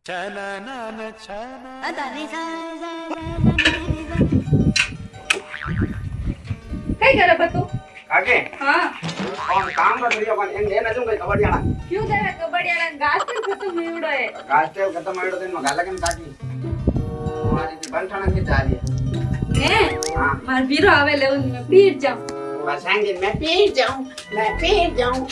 કઈ કરે બધું કાકે હા કોણ કામ કર રહ્યો પણ એમ લેન હજુ કઈ કબડિયાળા ક્યું કરે કબડિયાળા ગાસ્તે ખતમ મેવડો હે ગાસ્તે ખતમ મેવડો તો એમાં ગાલા કેમ કાકી મારી જે બંઠાણા કે ચાલી ને માર વીરો આવે લેવું મે પીર જાઉં બસ આંગે મે પીર જાઉં મે પીર જાઉં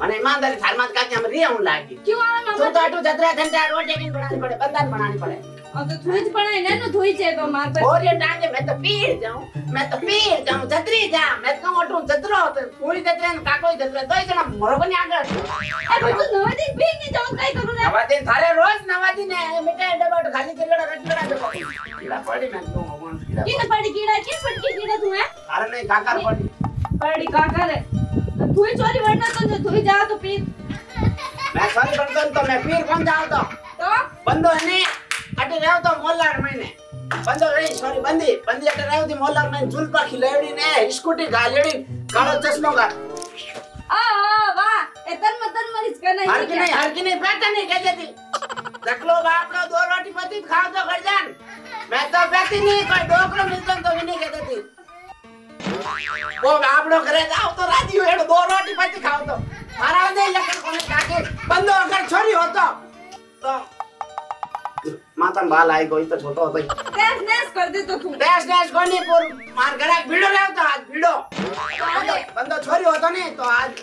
माने ईमानदारी थार मत काके हम रिया हूँ लागी क्यों आ मामा तू तो आटो जतरा घंटा रोटेकिन बनाने पड़े बंधन बनाने पड़े अब तो थुई पड़े ने नु थुई छे तो मार पर और ये टांगे मैं तो पीर जाऊँ मैं तो पीर जाऊँ जतरी जा मैं तो ओटू जतरो तो थुई जतरे ने काको जतरे तो जना मरो बने आगे ए तू नवा दिन पीर नी जाऊँ काई करू नवा नवादी थारे रोज नवादी ने है मिठाई डब्बा खाली रट रटड़ा दे कीड़ा पड़ी मैं तो कौन कीड़ा किन पड़ी कीड़ा किन पड़ी कीड़ा तू है अरे नहीं काकर पड़ी पड़ी काकर है तू ही चोरी बनना तो तू ही जा तो पीर मैं चोरी बनता तो मैं पीर कौन जा तो तो बंदो ने अटे रहो तो मोल्लार मैंने बंदो रही सॉरी बंदी बंदी अटे रहो थी मोल्ला मैंने जुल्फा खिलाड़ी ने स्कूटी गालेड़ी कालो चश्मा का आ वाह एतन मतन मरीज़ का नहीं हर की नहीं हर की नहीं बैठा नहीं कह थी देख लो बाप लो दो रोटी पति खाओ तो घर जान मैं तो बैठी नहीं कोई डोकरो मिलता ઓ આપણો ઘરે જાવ તો રાજી હોય દો રોટી પછી ખાવ તો મારા ને લખણ કોને કાકે બંદો અગર છોરી હોતો તો માતા બાલ આઈ ગઈ તો છોટો હતો ડેશ ડેશ કર દે તો તું ડેશ ડેશ કોની પર માર ઘરે ભીડો લાવતો આજ ભીડો બંદો છોરી હોતો ને તો આજ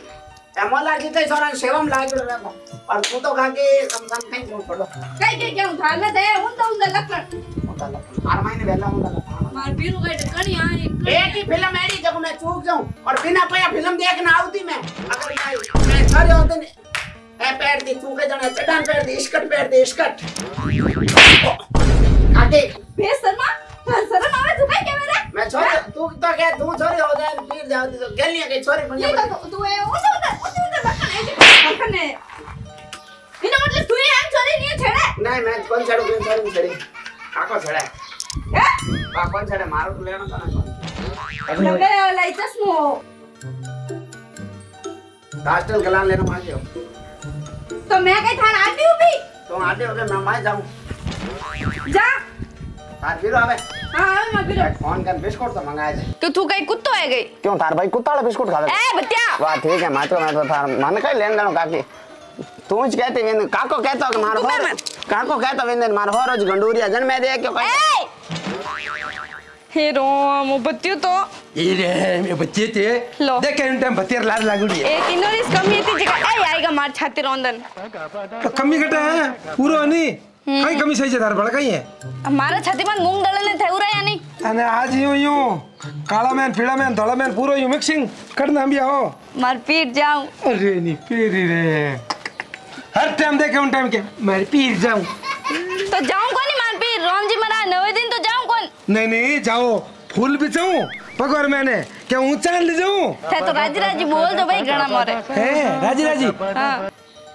हमारा जितने सोरन सेवम लाइक रहे हो और तू तो कहा कि समसन कहीं क्यों पड़ो कहीं कहीं क्यों था ना दे उन तो उन द लक्षण उन द लक्षण हर महीने बेला उन द लक्षण मार पीरू गए ढकन यहाँ एक एक ही फ़िल्म मेरी जब मैं चूक जाऊँ और बिना पया फ़िल्म देखना आउती मैं अगर मैं मैं सारे होते ने ए पैर दी चूके जाना चटान पैर दी स्कर्ट पैर दी स्कर्ट आगे बेशर्मा शर्म आवे तू कहीं कहवे रे मैं छोरी तू तो कह तू छोरी हो जाए पीर जाओ तो गलियाँ के छोरी बनिया तू तू है वो नहीं मैं कौन छड़ो कौन छड़ो छड़े काको छड़े बा कौन छड़े मारो तो लेना तो कौन लगे वाला इचस मो हॉस्टल गलान लेना मार दियो तो मैं कहीं थान आती हूँ भी तो आते हो मैं मार जाऊँ जा तार फिर आवे हाँ कर बिस्कुट तो मंगाए थे तो तू कहीं कुत्तो है गई क्यों तार भाई कुत्ता वाला बिस्कुट खा ले ए बतिया वाह ठीक है मैं तो मैं तो था मैंने कहीं लेन देनो काकी तू ही कहते काको कहता कि मारो कहाँ को कहता विंदन मार हो रोज गंडूरिया जन मैं देख क्यों कहता हेरो मो तो इरे मेरे बच्चे थे देख के टाइम बच्चियाँ लाल लग रही एक इन्होंने इस कमी थी जगह आई आएगा मार छाते रोंदन तो कमी कटा है पूरा अन्नी कहीं कमी सही चार बड़ा कहीं है हमारा छाते पर मूंग डालने थे पूरा यानी अने आज यू यू काला मैन पीला मैन धाला मैन पूरा यू मिक्सिंग करना भी आओ मार पीट जाऊँ अरे नहीं पीरी रे हर टाइम देखे उन टाइम के। मैं पीर जाऊँ। तो जाऊँ कौन मार पीट राम जी मरा नवे दिन तो जाऊँ कौन? नहीं नहीं जाओ। फूल भी जाऊँ पकड़ मैंने क्या ऊँचा ले जाऊँ? थे तो राज़ी राज़ी बोल दो भाई घना मोरे। है राज़ी राज़ी हाँ।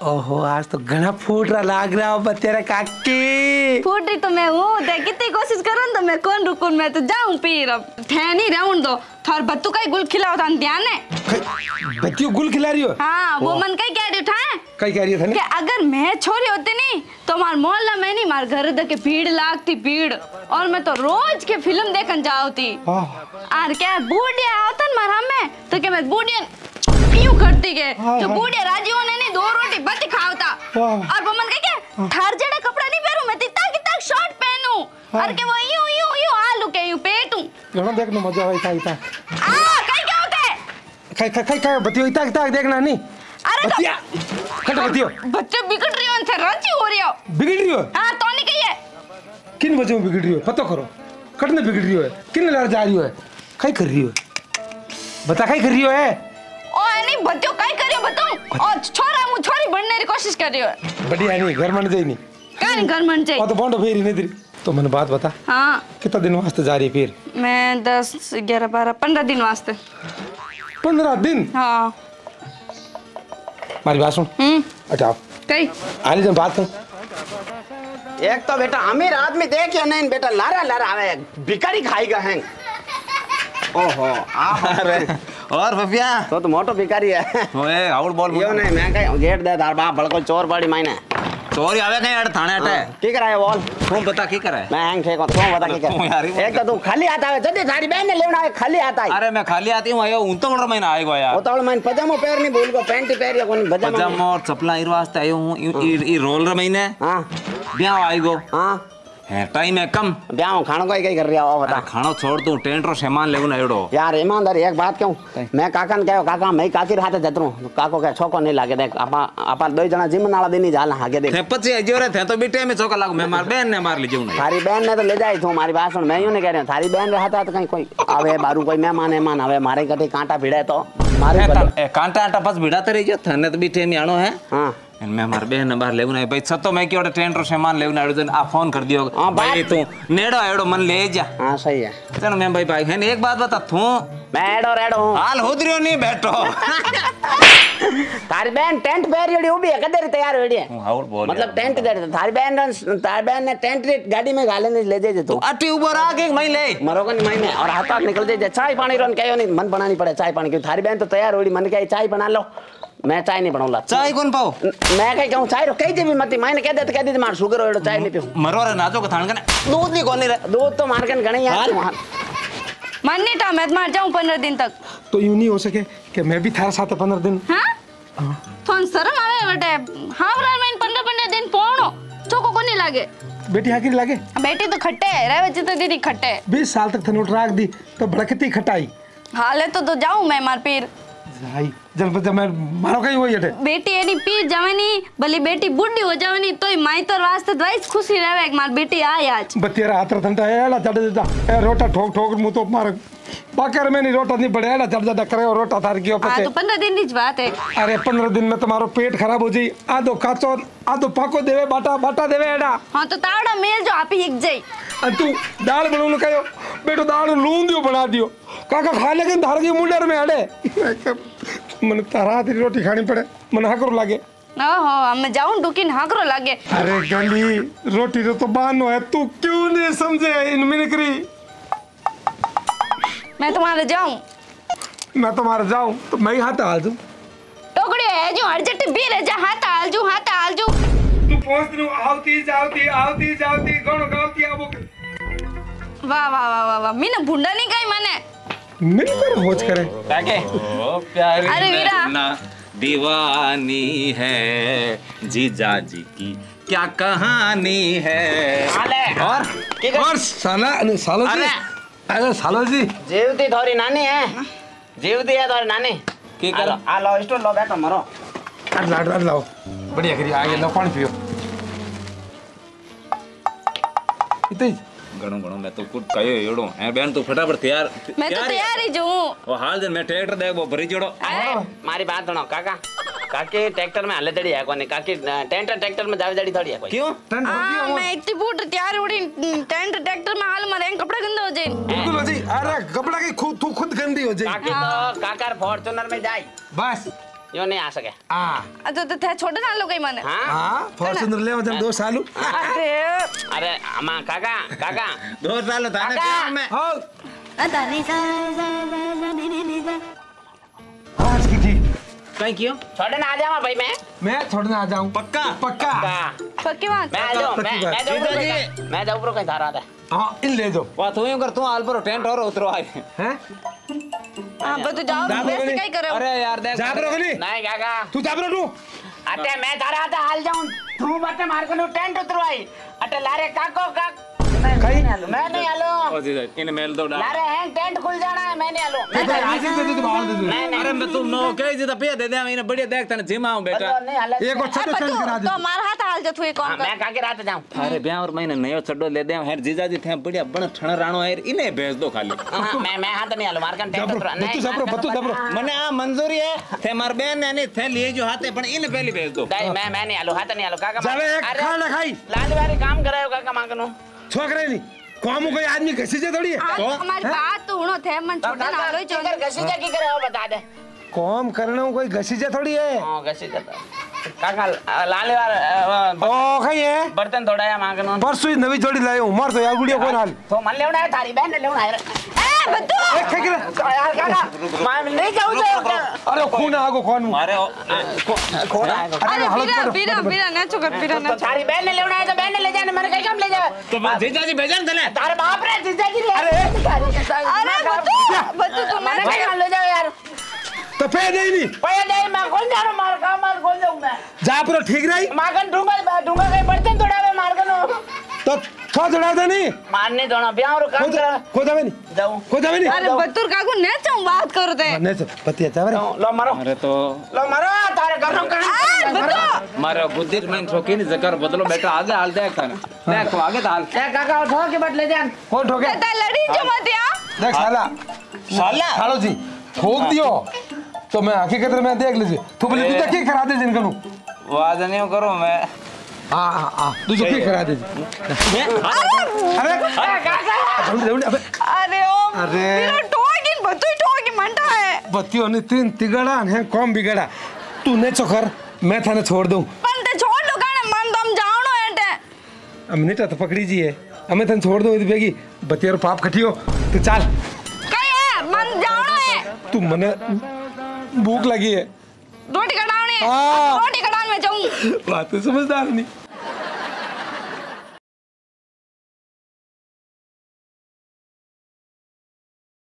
ओहो आज तो घना फूट रहा लाग रहा हो बतेरा काकी। फूटी तो मैं हूँ कितनी कोशिश करूँ तो मैं कौन रुकूं मैं तो जाऊँ पीर। अब थे नहीं रहूँ दो। थोर बत्तू का ही गुल खिलाओ था ध्यान है बच्चियों गुल खिला रही हो? हाँ वो मन कहीं कह रही उठाए कई कह रही है कि अगर मैं छोरी होती नहीं तो मार मोहल्ला में नहीं मार घर दे के भीड़ लागती भीड़। और मैं तो रोज के फ़िल्म देखन जाती हाँ। और क्या बूढ़िया न मार में तो क्या मैं बूढ़िया यूँ करती के? हाँ, जो हाँ। बूढ़िया राज़ी होने नहीं दो रोटी बच खावता। और वो मन के थार जड़े कपड़ा नहीं पहनूं मैं तिता किता शॉर्ट पहनूं। हाँ। और के वो यूँ यूँ यूँ आलू के यूँ पेटूं। घना देखने मज़ा आई था इता आ कहीं क्या होता है? खाई खाई खाई बतियो इता इता देखना नहीं अरे बतिया। तो बच्चे बिगड़ रही हो इनसे राज़ी हो रही हो। बिगड़ रही हो? हाँ तो नहीं कही है। किन वजह में बिगड़ रही हो? पता करो। कटने बिगड़ रही हो? किन लड़ जा रही हो? खाई कर रही हो? बता खाई कर रही हो है? ओ नहीं बच्चों काय करियो बताऊँ? और छोरा मु छोरी बनने की कोशिश कर रही हो। बढ़िया नहीं घर मन जाई नहीं। का नहीं घर मन और तो बॉन्ड फेरी नहीं तेरी तो मैंने बात बता। हाँ। कितना दिन वास्ते जा रही फिर? मैं दस ग्यारह बारह पंद्रह दिन वास्ते। पंद्रह दिन? हाँ। मारी बात सुन। अच्छा कई आने जब बात कर। एक तो बेटा अमीर आदमी देख या नहीं बेटा लारा लारा आवे भिखारी खाएगा हैं। ओहो अरे और पपिया तो तो मोटो भिखारी है। ओए और बोल। यो नहीं मैं कहीं गेट दे दार बाप बड़को चोर बड़ी मायने। तोरी आवे कहीं अड़ थाने अटे की कराए बोल? तू बता की कराए? मैं हैंग ठेको तू बता की कराए? यार एक तो तू खाली हाथ आवे जल्दी थारी बहन ने लेवना है खाली हाथ आई अरे मैं खाली आती हूँ आयो उन तो बड़ा महीना आएगा वो तो मैं पजामो पैर नहीं भूल को पैंट पैर या कोनी पजामो। पजामो और चपला इर वास्ते आयो हूँ ई रोल रे महीने। हाँ। ब्याह आएगो। हाँ। है टाइम है कम। ब्याह खानो का ही कर रहा हो बता। खानो छोड़ तू टेंट रो सामान लेगो ना यार ईमानदारी एक बात कहूँ मैं काका ने कहो काका मैं काकी हाथे जतरू काको के छोको नहीं लागे देख आपा आपा दो जना जिम नाला दिन जाल हागे देख थे पची अजो रे थे तो बीटे में चौका लागू मैं मार बहन ने मार नहीं थारी बहन ने तो ले जाई तू मारी बात सुन मैं यूँ नहीं कह रहा थारी बहन रे हाथा तो कहीं कोई आवे बारू कोई मेहमान मेहमान आवे मारे कटे कांटा भिड़े तो मारे कांटा आटा बस भिड़ाते रही जो थने तो बीटे में आनो है हाँ एन मैं मार बहन ने बाहर लेगो ना भाई सतो मैं क्यों टेंट रो सामान ना एड़ो आ फ़ोन कर दियो भाई तू नेड़ो एड़ो मन ले जा हाँ सही है चल मैं भाई भाई है एक बात बता तू मैं एडो रेडो हूँ हाल होदरियो नहीं बैठो थारी बहन टेंट पैर योड़ी उभी है कदे रे तैयार होड़ी है हूँ मतलब टेंट दे थारी बहन ने- थारी बहन ने टेंट रे गाड़ी में गाले नहीं ले जाए तू तू अटी ऊपर आ के मैं ले मरो को नहीं महीने और हाथ निकल जाए चाय पानी रोन कहो नहीं मन बनानी पड़े चाय तो होड़ी मैं चाय नहीं बनाऊँगा चाय कौन पाओ? मैं कहीं कहूँ चाय रो कहीं देवी मत मैंने कह देते कह दी मार शुगर हो चाय नहीं पीऊं। मरो रे नाचो का थान कने। दूध नहीं कोनी रे दूध तो मार के गणे यार वहाँ मन नहीं था मैं मार जाऊँ पंद्रह दिन तक। तो यूँ नहीं हो सके कि मैं भी थारे साथ पंद्रह दिन? हाँ? थोन शरम आवे बटे। हाँ बराबर मैं पंद्रह पंद्रह दिन पहुंचो चोको को नहीं लागे। बेटी हाकिर लागे? बेटी तो खट्टे है रहे बच्चे तो दीदी खट्टे है। बीस साल तक थनोट राख दी तो भड़कती खटाई। हाले तो तो जाऊँ मैं मार पीर। जाई जब जब मैं मारो कहीं वही अटे। बेटी एनी पीर जावेनी भली बेटी बुढ़ी हो जावेनी तोय माई तो वास्ते दवाई खुशी रहे एक मार बेटी आई आज। बतेरा हाथ रथंटा एड़ा चढ़ देता ए रोटा ठोक ठोक मुँह तो मार। बाकर में नहीं रोटा नहीं पड़े एड़ा चढ़ जाता करे और रोटा थार गयो हाँ पते। तो पंद्रह दिन की बात है। अरे पंद्रह दिन में तुम्हारो पेट खराब हो जाई। आधो काचो आधो पाको देवे बाटा बाटा देवे एड़ा। हाँ तो तावड़ा मेल जो आप हिक जाई। और तू दाल बनाने कहो बेटो दाल लून दियो बना दियो। काका खा लेकिन धार की मुंडर में अड़े मन तारा तेरी रोटी खानी पड़े मन हाकरो लागे। ओहो हम जाऊँ डुकिन हाकरो लागे। अरे गली रोटी तो, तो बानो है तू क्यों नहीं समझे इन मिनकरी मैं तुम्हारे जाऊँ? मैं तुम्हारे जाऊँ तो मैं ही हाथ हाल दूँ। टोकड़ी है जो अर्जेंट भी रह जा हाथ आल जू हाथ आल जू। तू पहुँच रही आवती जावती आवती जावती गण गावती आवो वाह वाह वाह वाह वाह मीना भुंडा नहीं गई मैंने मिल कर होच करे काके ओ प्यारी अरे वीरा। नैना दीवानी है जीजा जी की क्या कहानी है और और साला नहीं सालो जी अरे। अरे सालो जी जीवती थोड़ी नानी है जीवती है थोड़ी नानी की करो आ लो स्टोर लो बैठो मरो अरे लाओ अरे लाओ बढ़िया करिए आगे लो पानी पियो इतनी घणो घणो मैं तो कुछ कयो एड़ो है बहन तू फटाफट तैयार मैं तो तैयार ही जूं वो हाल दिन मैं ट्रैक्टर देख वो भरी जोड़ो मारी बात सुनो काका काकी ट्रैक्टर में हले दड़ी है कोनी काकी टेंट ट्रैक्टर में जावे दड़ी थोड़ी है कोई क्यों हाँ मैं इतनी बूट तैयार उड़ी टेंट ट्रैक्टर में हाल मारे कपड़े गंदे हो जाए बिल्कुल हो जी अरे कपड़ा की खुद तू खुद गंदी हो जाए काकी तो काकर फॉर्च्यूनर में जाई बस यो नहीं आ सके। हाँ तो तो थे छोटे ना लो गई मैंने। हाँ? हाँ फॉर्चूनर ले जब दो सालू अरे अरे अम्मा काका काका। दो साल थाने काका। प्यार में। हाँ आज की थी। कहीं क्यों छोड़े ना आ जावा भाई मैं। मैं छोड़ने आ जाऊँ। पक्का? पक्का? पक्की। बात? मैं आ जाऊँ मैं मैं जाऊँ मैं जाऊँ ऊपर कहीं धारा था हाँ इन ले दो। वो तू यूँ कर तू हाल पर टेंट और उतरो आए हैं? हाँ तू जाओ वैसे। क्या करे। अरे यार देख। जा बरो गली नहीं काका। तू जा बरो तू। अटे मैं धारा था हाल जाऊँ। तू बटे मार को टेंट उतरवाई। अटे लारे काको काक कहीं? मैं नहीं आलो। ओ जीजा इन मेल दो डाल। लारे हैं टेंट खुल जाना है मैं नहीं आलो। तो राशि दे दे तो बाहर दे दे। नहीं नहीं अरे मैं तू नो कह जीता पे दे दे मैंने बढ़िया देख तने जिम आऊँ बेटा। एक और छोटे अरे तू करा तो दे हमारा हाथ हाल जा तू एक हाँ, मैं काके रात जाऊँ। अरे ब्याह और महीने नयो चड्डो ले दे हेर जीजा जी थे बढ़िया बण ठण राणो है इन्हें भेज दो खाली। हाँ, मैं मैं हाथ नहीं आलो मार कर टेंट बत्तू जबरो बत्तू जबरो। मने आ मंजूरी है थे मार बहन ने थे लिए जो हाथे पण इन पहली भेज दो। मैं मैं नहीं आलो हाथ नहीं आलो काका अरे, खाई। लाल वाली काम करायो काका मांगनो। છોકરા ની કોમો કોઈ આદમી ઘસી છે થોડી તો અમારી બાત તો ઉણો થે મન છોટા ના આલો ચોંદર ઘસી જા કી કરે બતા દે કોમ કરનો કોઈ ઘસી જા થોડી હે હા ઘસી જા કાકા લાલે વાર ઓ કઈ હે બર્તન ધોડાયા માંગનો પરસુ નવી જોડી લાયો ઉમર તો યાર ગુડિયો કોણ હાલ તો મન લેવના તારી બેન લેવના अरे खून आगो कौन मारे कौन आएगा अरे बीरा बीरा बीरा ना चुकर बीरा ना तारी बहन ने लेना है तो बहन ने ले जाने मैंने कहीं कम ले जाए तो जीजा जी भेजन तने तारे बाप रे जीजा जी अरे अरे बच्चू बच्चू तू मैंने कहीं ले जाओ यार तो पे नहीं नहीं पे नहीं मैं कौन जा रहा मार का मार कौन जाऊँ मैं जा पूरा ठीक रही मारकन ढूँगा ढूँगा कहीं बर्तन तोड़ा मैं मारकन तो खा चढ़ाता नहीं मारने दोना ब्याह और काम करा को जावे नहीं जाऊँ को जावे नहीं अरे बतूर काकू ने चाऊ बात करो ते ने से पति है चावरे लो मारो अरे तो लो मारो तारे गरम कर बतो मारो बुद्धि में ठोकी नहीं जकर बदलो बेटा आगे हाल दे खाना देखो आगे हाल ए काका ठोक के बैठ ले जान को ठोके ते लड़ी जो मत या देख साला साला खालो जी ठोक दियो तो मैं हकीकत में देख लीजिए तू बोले तू क्या करा दे जिनकनु वाज नहीं करो मैं हाँ, हाँ, हाँ। दूसरे करा दीजिए अरे। अरे अरे। अरे तिगड़ा है कौन बिगड़ा? तूने तो चोकर मैं थाने छोड़ दूँ। दो गाने मन तो। पकड़ी जी है। थाने छोड़ दो बेगी। और पाप खटियो तू तो चल। है मन जानो है। तू मने भूख लगी है। रोटी रोटी में जाऊँ। समझदार नहीं।